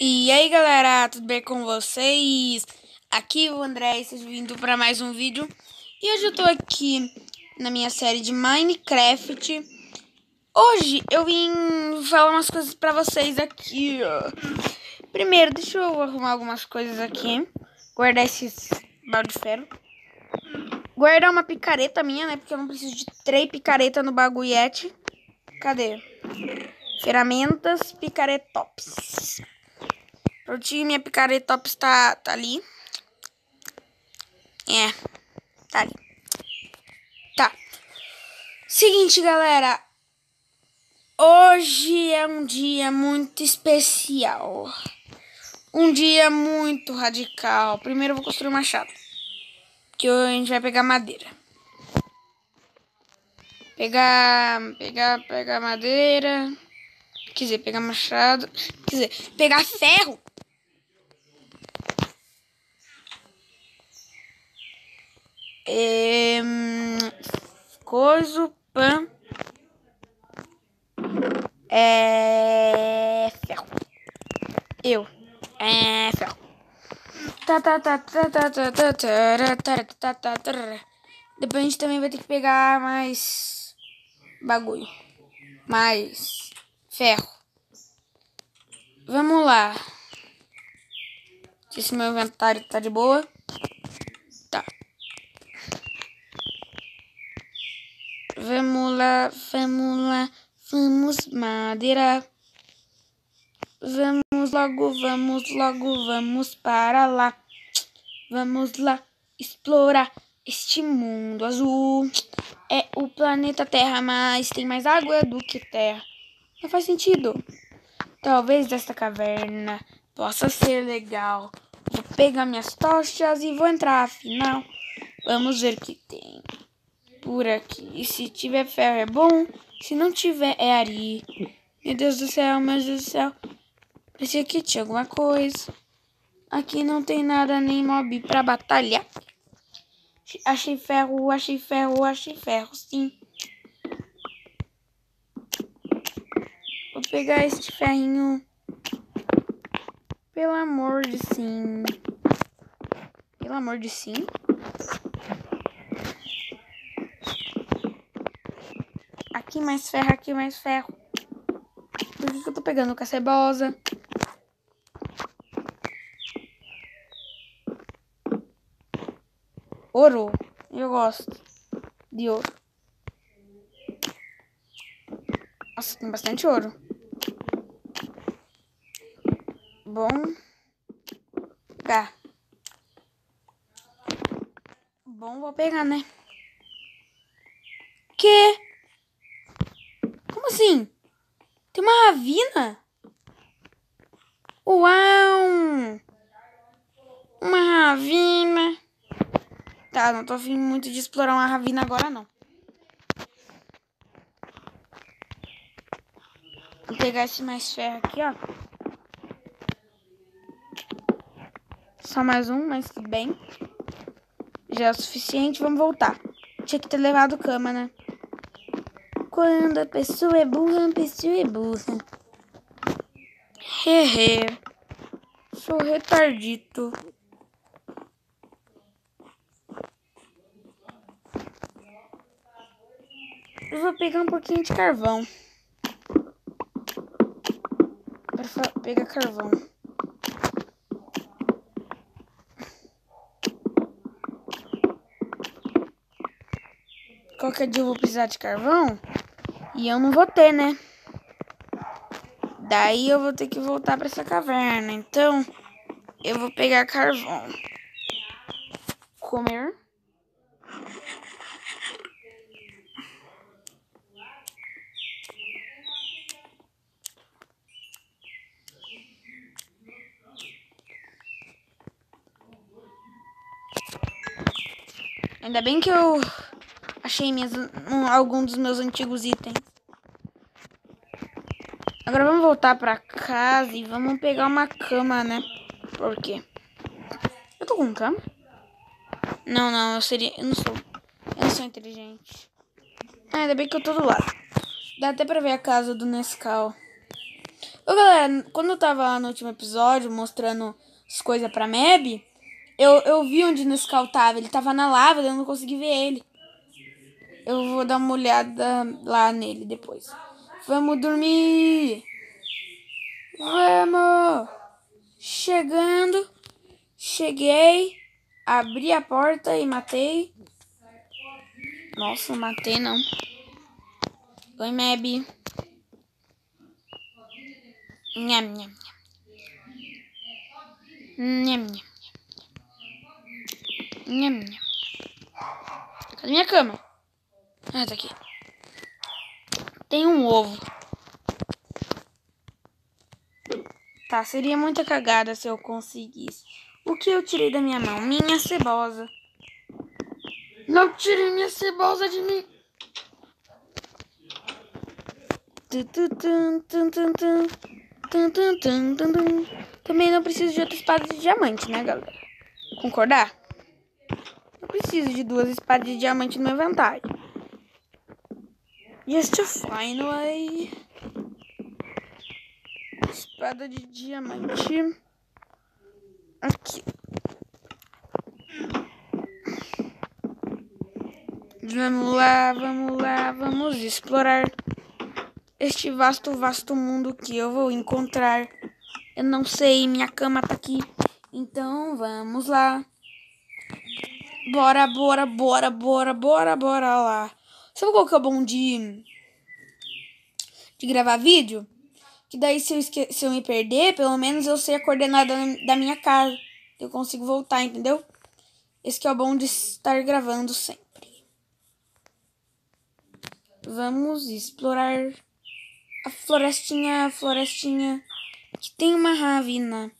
E aí galera, tudo bem com vocês? Aqui o André, sejam vindo para mais um vídeo E hoje eu tô aqui na minha série de Minecraft Hoje eu vim falar umas coisas pra vocês aqui ó. Primeiro, deixa eu arrumar algumas coisas aqui Guardar esses balde de ferro Guardar uma picareta minha, né? Porque eu não preciso de três picaretas no bagulhete Cadê? Ferramentas, picaretops Prontinho, minha picareta está tá ali. É, tá ali. Tá. Seguinte, galera. Hoje é um dia muito especial. Um dia muito radical. Primeiro eu vou construir um machado. Que a gente vai pegar madeira. Pegar, pegar, pegar madeira. Quer dizer, pegar machado. Quer dizer, pegar ferro. É, coso, pan. É. Ferro. Eu. É. Ferro. Depois a gente também vai ter que pegar mais bagulho. Mais ferro. Vamos lá. Se meu inventário tá de boa. Vamos lá, vamos lá, vamos madeira. Vamos logo, vamos logo, vamos para lá. Vamos lá explorar este mundo azul. É o planeta Terra, mas tem mais água do que terra. Não faz sentido. Talvez esta caverna possa ser legal. Vou pegar minhas tochas e vou entrar, afinal. Vamos ver o que tem por aqui. E se tiver ferro é bom, se não tiver é ari. Meu Deus do céu, meu Deus do céu. Parecia que tinha alguma coisa. Aqui não tem nada nem mob pra batalhar. Achei ferro, achei ferro, achei ferro, sim. Vou pegar este ferrinho. Pelo amor de sim. Pelo amor de sim. Aqui mais ferro, aqui mais ferro. Por que, que eu tô pegando com a cebosa? Ouro. Eu gosto de ouro. Nossa, tem bastante ouro. Bom. Pegar. Bom, vou pegar, né? Que? assim? Tem uma ravina? Uau! Uma ravina. Tá, não tô afim muito de explorar uma ravina agora, não. Vou pegar esse mais ferro aqui, ó. Só mais um, mas tudo bem. Já é o suficiente, vamos voltar. Tinha que ter levado cama, né? Quando a pessoa é burra, a pessoa é burra. Hehe. Sou retardito. Pegar um pouquinho de carvão. Para pegar carvão. Qualquer dia eu vou precisar de carvão. E eu não vou ter, né? Daí eu vou ter que voltar para essa caverna. Então, eu vou pegar carvão. Comer. Ainda bem que eu achei minhas, um, algum dos meus antigos itens. Agora vamos voltar pra casa e vamos pegar uma cama, né? Por quê? Eu tô com cama? Não, não, eu seria. Eu não sou. Eu não sou inteligente. Ah, ainda bem que eu tô do lado. Dá até pra ver a casa do Nescau. Ô, galera, quando eu tava lá no último episódio mostrando as coisas pra Meb, eu, eu vi onde o Nescau tava. Ele tava na lava, eu não consegui ver ele. Eu vou dar uma olhada lá nele depois. Vamos dormir! Vamos! Chegando. Cheguei. Abri a porta e matei. Nossa, matei não. Oi, Meb. Nham, nham, nham. Nham, nham. Nham, nham. Cadê minha cama? Ah, tá aqui. Tem um ovo. Tá, seria muita cagada se eu conseguisse. O que eu tirei da minha mão? Minha cebosa. Não tirei minha cebosa de mim. Também não preciso de outra espada de diamante, né, galera? Concordar? Preciso de duas espadas de diamante no meu inventário. Just finally. Espada de diamante. Aqui. Vamos lá, vamos lá, vamos explorar este vasto, vasto mundo que eu vou encontrar. Eu não sei, minha cama tá aqui. Então vamos lá. Bora, bora, bora, bora, bora, bora lá. Sabe qual que é o bom de, de gravar vídeo? Que daí se eu, esque se eu me perder, pelo menos eu sei a coordenada da minha casa. Eu consigo voltar, entendeu? Esse que é o bom de estar gravando sempre. Vamos explorar a florestinha, a florestinha que tem uma ravina.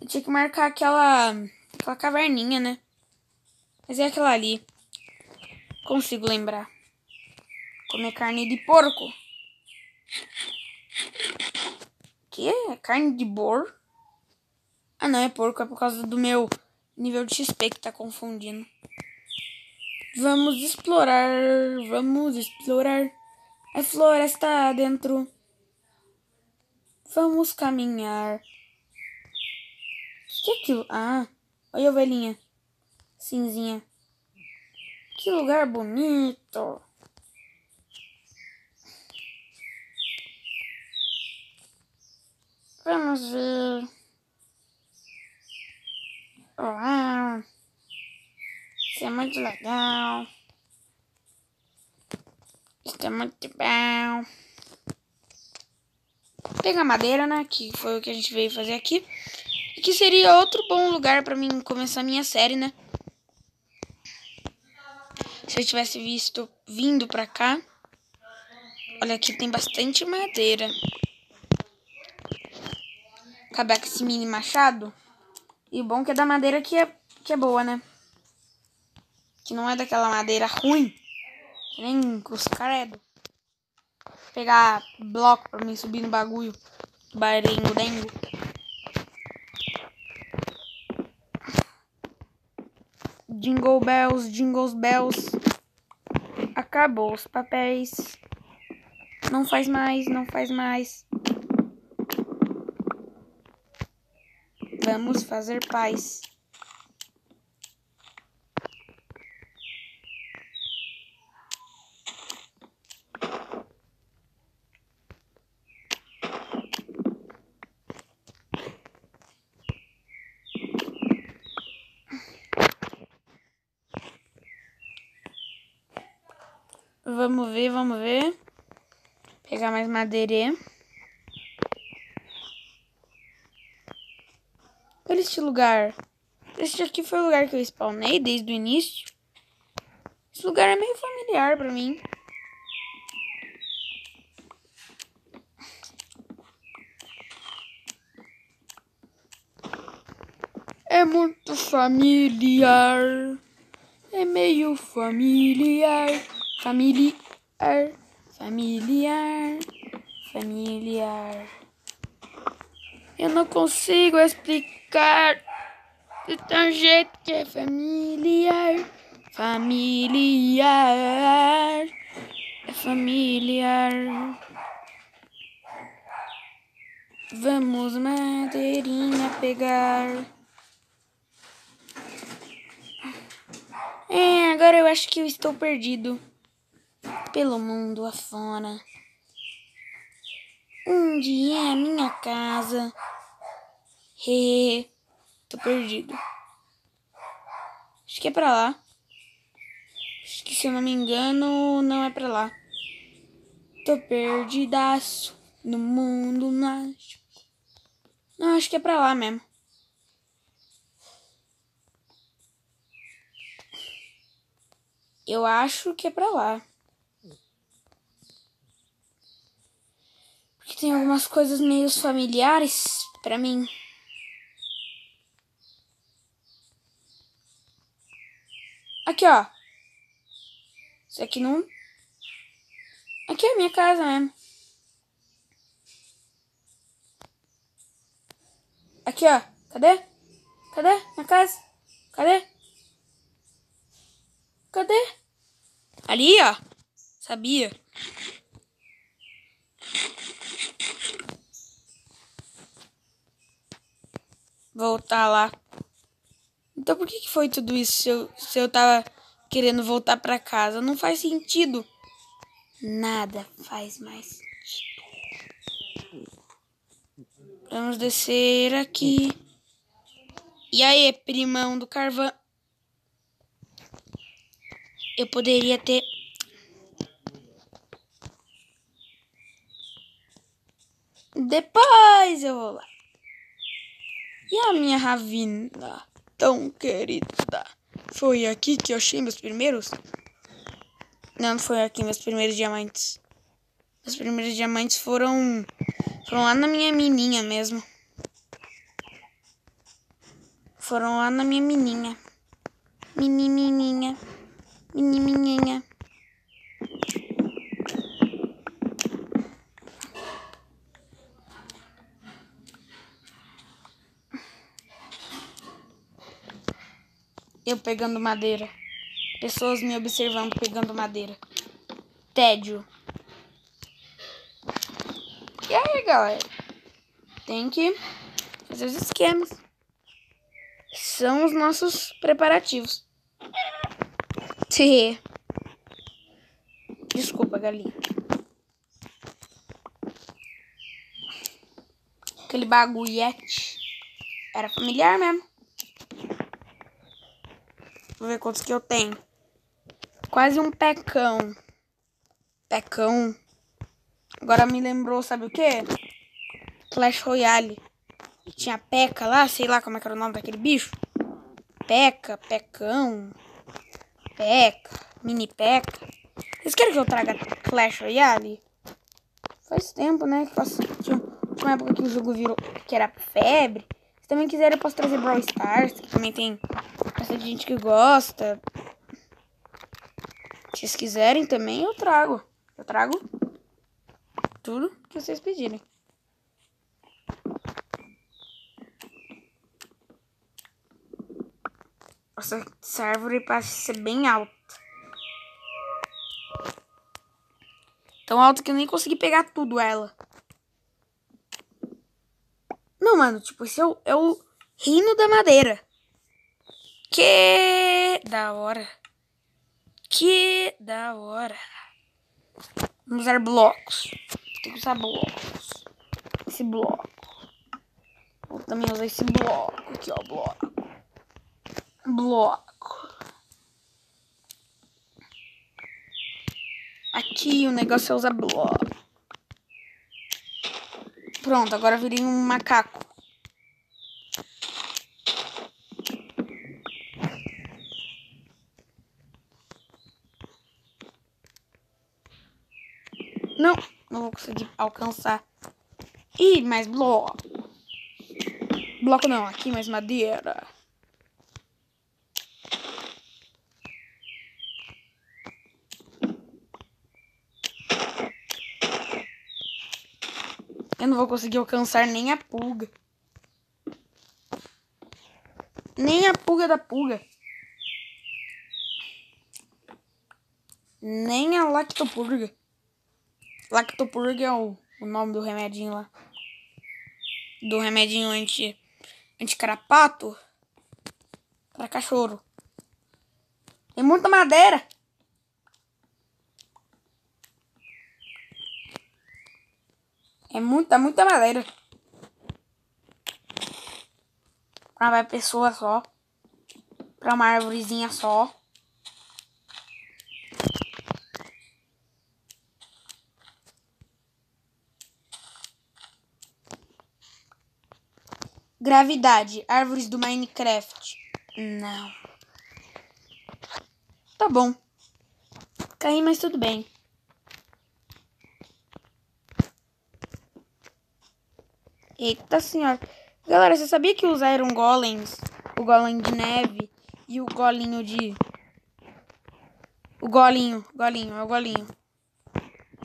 Eu tinha que marcar aquela, aquela caverninha, né? Mas é aquela ali. Consigo lembrar. Comer carne de porco. Que? Carne de bor? Ah, não, é porco. É por causa do meu nível de XP que tá confundindo. Vamos explorar. Vamos explorar. A floresta dentro. Vamos caminhar. O que é aquilo? Ah, olha a ovelhinha. Cinzinha. Que lugar bonito. Vamos ver. Uau. Isso é muito legal. Isso é muito bom. Pegar madeira, né? Que foi o que a gente veio fazer aqui. E que seria outro bom lugar pra mim começar minha série, né? Se eu tivesse visto vindo pra cá. Olha, aqui tem bastante madeira. Acabar com esse mini machado. E o bom que é da madeira que é, que é boa, né? Que não é daquela madeira ruim. Nem cruz credo. Pegar bloco pra mim subir no bagulho. Barengo Jingle bells, jingles bells. Acabou os papéis. Não faz mais, não faz mais. Vamos fazer paz. Vamos ver, vamos ver. Pegar mais madeira. Olha este lugar. Este aqui foi o lugar que eu spawnei desde o início. Esse lugar é meio familiar pra mim. É muito familiar. É meio familiar. Familiar. Familiar. Familiar. Eu não consigo explicar de tão jeito que é familiar. Familiar. É familiar. Vamos, madeirinha, pegar. É, agora eu acho que eu estou perdido pelo mundo afora. Onde é a minha casa? He, tô perdido. Acho que é pra lá. Acho que se eu não me engano, não é pra lá. Tô perdidaço no mundo mágico. Não, acho que é pra lá mesmo. Eu acho que é pra lá. Tem algumas coisas meio familiares pra mim. Aqui, ó. Isso aqui não. Aqui é a minha casa mesmo. Aqui, ó. Cadê? Cadê? Minha casa? Cadê? Cadê? Ali, ó. Sabia. Voltar lá. Então por que, que foi tudo isso se eu, se eu tava querendo voltar para casa? Não faz sentido. Nada faz mais sentido. Vamos descer aqui. E aí, primão do carvão? Eu poderia ter Depois eu vou lá. E a minha Ravina, tão querida, foi aqui que eu achei meus primeiros? Não, foi aqui meus primeiros diamantes. Meus primeiros diamantes foram, foram lá na minha mininha mesmo. Foram lá na minha mininha. Mini mininha. Eu pegando madeira. Pessoas me observando pegando madeira. Tédio. E aí, galera? Tem que fazer os esquemas. São os nossos preparativos. Desculpa, galinha. Aquele bagulhete era familiar mesmo. Vou ver quantos que eu tenho. Quase um pecão. Pecão. Agora me lembrou, sabe o que? Clash Royale. Tinha Peca lá, sei lá como é que era o nome daquele bicho. Peca, Pecão. Peca, Mini Peca. Vocês querem que eu traga Clash Royale? Faz tempo, né? Que faço, tinha, tinha uma época que o jogo virou que era febre. Se também quiserem, eu posso trazer Brawl Stars, que também tem bastante gente que gosta. Se vocês quiserem também, eu trago. Eu trago tudo que vocês pedirem. Essa, essa árvore parece ser bem alta. Tão alta que eu nem consegui pegar tudo ela. Não, mano, tipo, esse é o, é o reino da madeira. Que da hora. Que da hora. Vamos usar blocos. Tem que usar blocos. Esse bloco. Vou também usar esse bloco aqui, ó. Bloco. Bloco. Aqui o negócio é usar bloco. Pronto, agora virei um macaco. Não, conseguir alcançar. Ih, mais bloco. Bloco não, aqui mais madeira. Eu não vou conseguir alcançar nem a pulga. Nem a pulga da pulga. Nem a lactopurga. Lactopurga é o, o nome do remedinho lá. do remedinho anti, anti-carapato para cachorro. Tem muita madeira. É muita, muita madeira. Pra uma pessoa só. Pra uma árvorezinha só. Gravidade. Árvores do Minecraft. Não. Tá bom. Caí, mas tudo bem. Eita senhora. Galera, você sabia que Iron Golems, o Golem de neve e o Golinho de... O Golinho, Golinho, é o Golinho.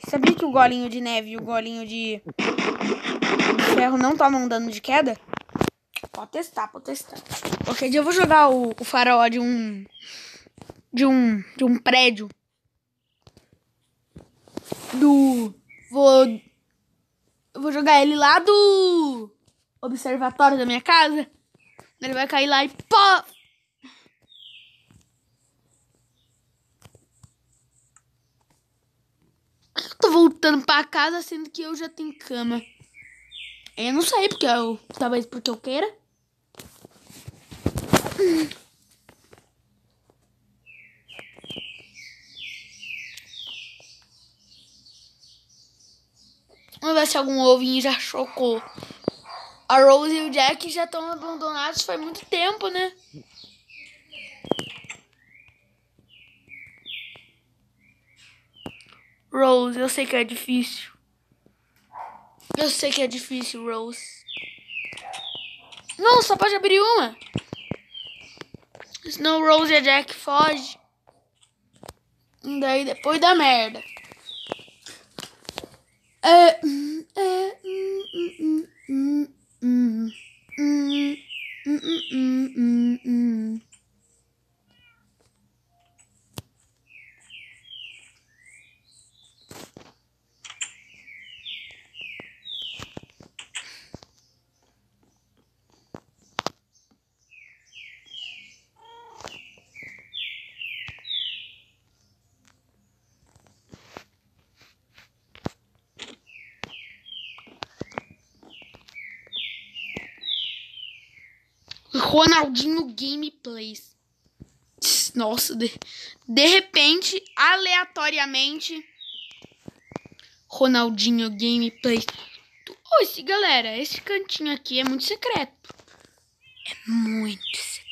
Você sabia que o Golinho de neve e o Golinho de ferro não tomam dano de queda? Pode testar, pode testar. Dia eu vou jogar o, o farol de um... De um... De um prédio. Do... Vou eu vou jogar ele lá do observatório da minha casa. Ele vai cair lá e pó! Tô voltando pra casa sendo que eu já tenho cama. Eu não sei, porque eu. Talvez porque eu queira. Vamos ver se algum ovinho já chocou. A Rose e o Jack já estão abandonados faz muito tempo, né? Rose, eu sei que é difícil. Eu sei que é difícil, Rose. Não, só pode abrir uma. Senão Rose e Jack foge. E daí depois da merda. É, é, Ronaldinho Gameplays. Nossa, de, de repente, aleatoriamente, Ronaldinho Gameplays. Oi, galera, esse cantinho aqui é muito secreto. É muito secreto.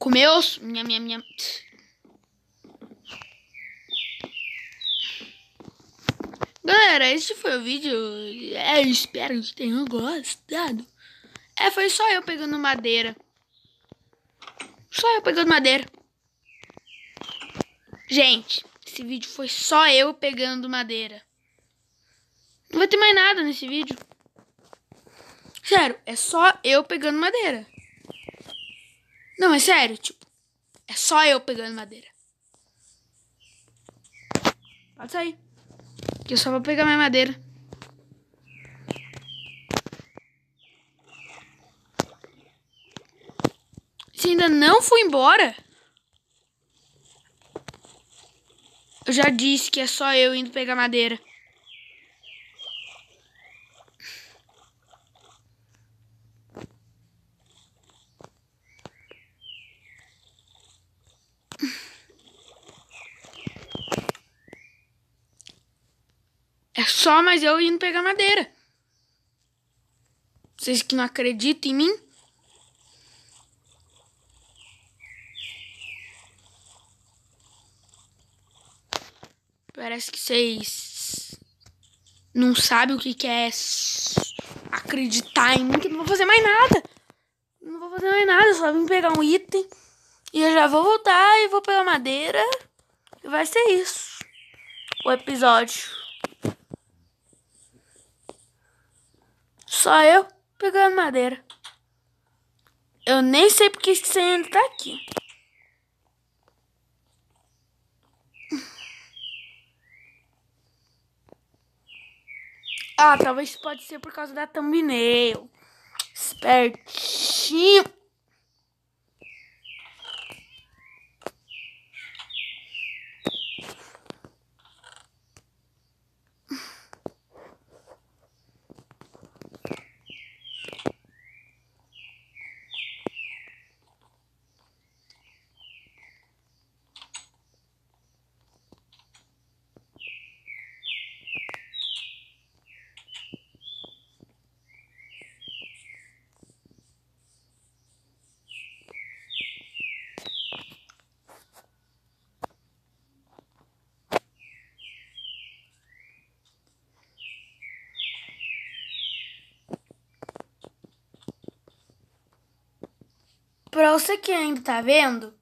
Comeu? Minha, minha, minha. Galera, esse foi o vídeo. É, espero que tenham gostado. É, foi só eu pegando madeira. Só eu pegando madeira. Gente, esse vídeo foi só eu pegando madeira. Não vai ter mais nada nesse vídeo. Sério, é só eu pegando madeira. Não, é sério, tipo, é só eu pegando madeira. Pode sair. Que eu só vou pegar minha madeira. Se ainda não foi embora... Eu já disse que é só eu indo pegar madeira. Só mais eu indo pegar madeira. Vocês que não acreditam em mim? Parece que vocês não sabem o que, é acreditar em mim, que não vou fazer mais nada. Não vou fazer mais nada, só vim pegar um item e eu já vou voltar e vou pegar madeira. E vai ser isso. O episódio. Só eu pegando madeira. Eu nem sei porque esse ainda tá aqui. Ah, talvez pode ser por causa da thumbnail. Espertinho. Você que ainda tá vendo,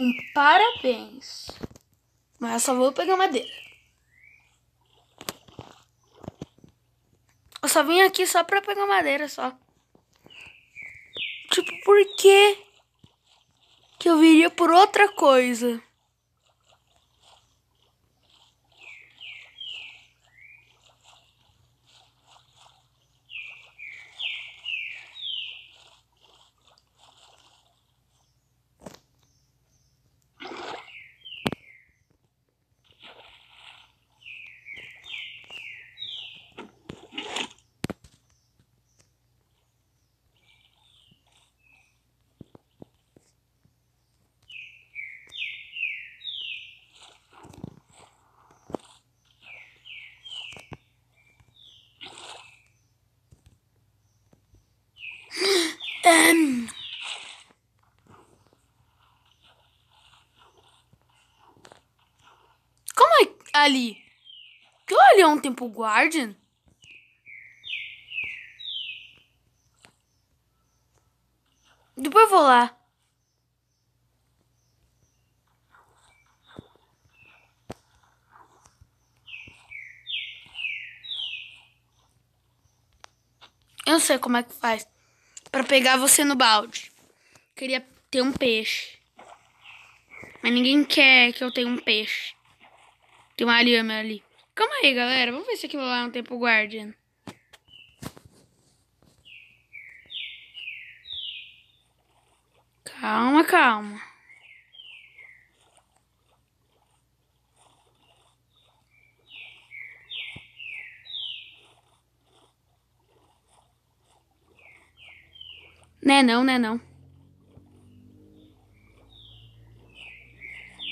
um parabéns. Mas só vou pegar madeira. Eu só vim aqui só pra pegar madeira, só. Tipo, por quê? Que eu viria por outra coisa. Um. Como é ali? Que ali é um tempo Guardian? Depois eu vou lá. Eu não sei como é que faz para pegar você no balde. Queria ter um peixe. Mas ninguém quer que eu tenha um peixe. Tem uma lhama ali. Calma aí, galera. Vamos ver se aquilo lá é um tempo Guardian. Calma, calma. Né não, né não.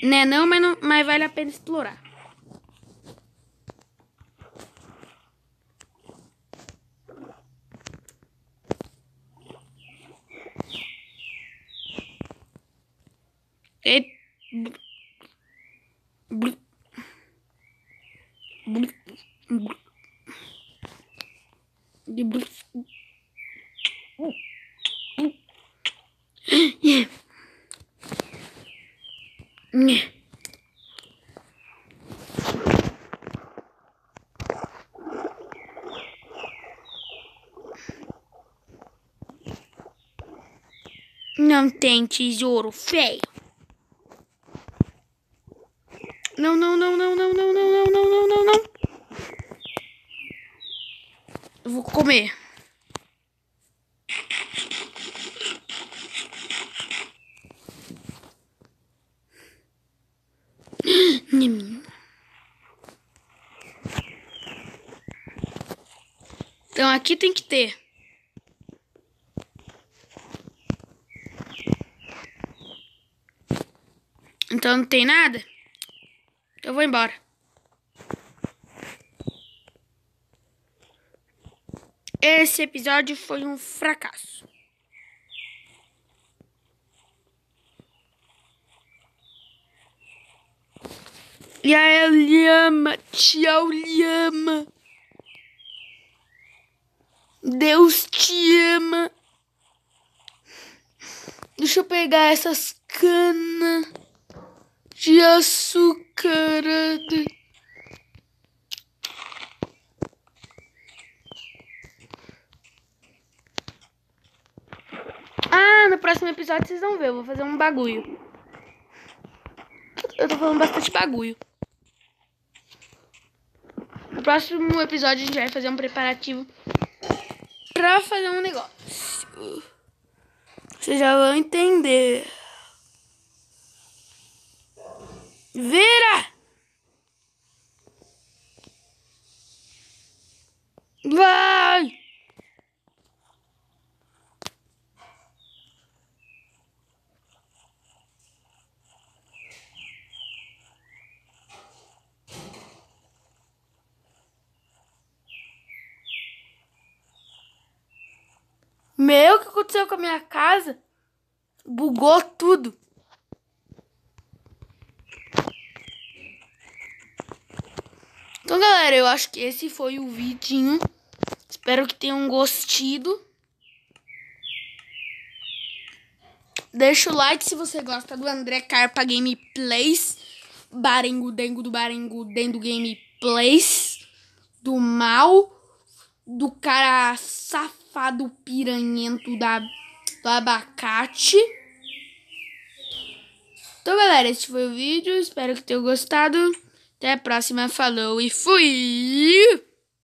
Né não, mas, não, mas vale a pena explorar. E... Não tem tesouro feio. Não, não, não, não, não, não, não, não, não, não, não. Eu vou comer. Então aqui tem que ter. Então não tem nada? Eu vou embora. Esse episódio foi um fracasso. E a Lhama, tchau, Lhama. Deus te ama. Deixa eu pegar essas canas de açucarada. Ah, no próximo episódio vocês vão ver. Eu vou fazer um bagulho. Eu tô falando bastante bagulho. próximo episódio a gente vai fazer um preparativo pra fazer um negócio. Vocês já vão entender. Vira! Vai! Meu, o que aconteceu com a minha casa? Bugou tudo. Então, galera, eu acho que esse foi o vidinho. Espero que tenham gostado. Deixa o like se você gosta do André Carpa Gameplays. Barengo Dengo do Barengo Dendo Gameplays. Do mal. Do cara safado piranhento da, do abacate. Então, galera, esse foi o vídeo. Espero que tenham gostado. Até a próxima. Falou e fui!